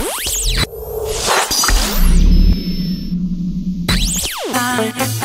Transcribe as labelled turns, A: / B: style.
A: I